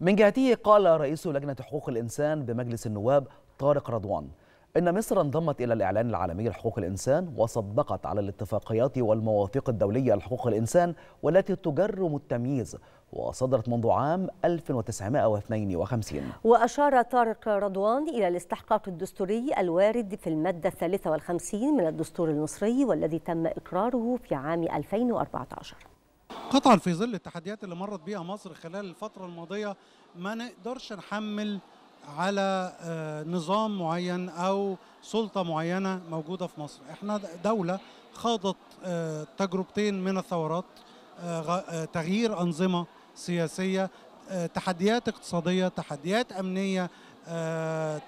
من جهته قال رئيس لجنة حقوق الإنسان بمجلس النواب طارق رضوان إن مصر انضمت إلى الإعلان العالمي لحقوق الإنسان وصدقت على الاتفاقيات والمواثيق الدولية لحقوق الإنسان والتي تجرم التمييز وصدرت منذ عام 1952 وأشار طارق رضوان إلى الاستحقاق الدستوري الوارد في المادة الثالثة والخمسين من الدستور المصري والذي تم إقراره في عام 2014 قطعا في ظل التحديات اللي مرت بيها مصر خلال الفترة الماضية ما نقدرش نحمل على نظام معين أو سلطة معينة موجودة في مصر. إحنا دولة خاضت تجربتين من الثورات تغيير أنظمة سياسية تحديات اقتصادية تحديات أمنية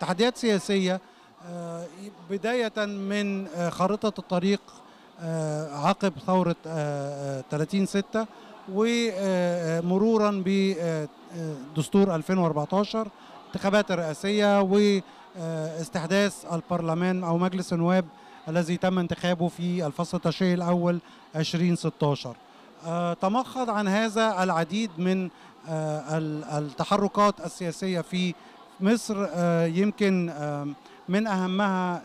تحديات سياسية بداية من خارطة الطريق عقب ثورة 30 6 ومرورا بدستور 2014 انتخابات الرئاسية واستحداث البرلمان أو مجلس النواب الذي تم انتخابه في الفصل التشريعي الأول 2016 تمخض عن هذا العديد من التحركات السياسية في مصر يمكن من أهمها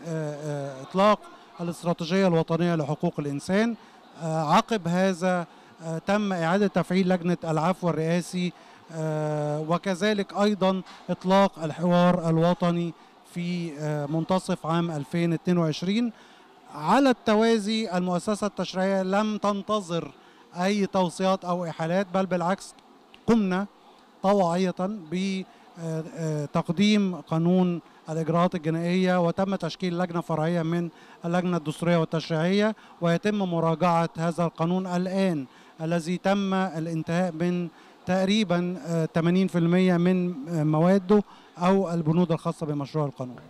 إطلاق الاستراتيجية الوطنية لحقوق الإنسان عقب هذا تم إعادة تفعيل لجنة العفو الرئاسي وكذلك أيضا إطلاق الحوار الوطني في منتصف عام 2022 على التوازي المؤسسة التشريعية لم تنتظر أي توصيات أو إحالات بل بالعكس قمنا طوعية بتقديم قانون الإجراءات الجنائية وتم تشكيل لجنة فرعية من اللجنة الدستورية والتشريعية ويتم مراجعة هذا القانون الآن الذي تم الانتهاء من تقريبا 80% من مواده أو البنود الخاصة بمشروع القانون.